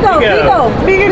Vigo, Vigo. Vigo.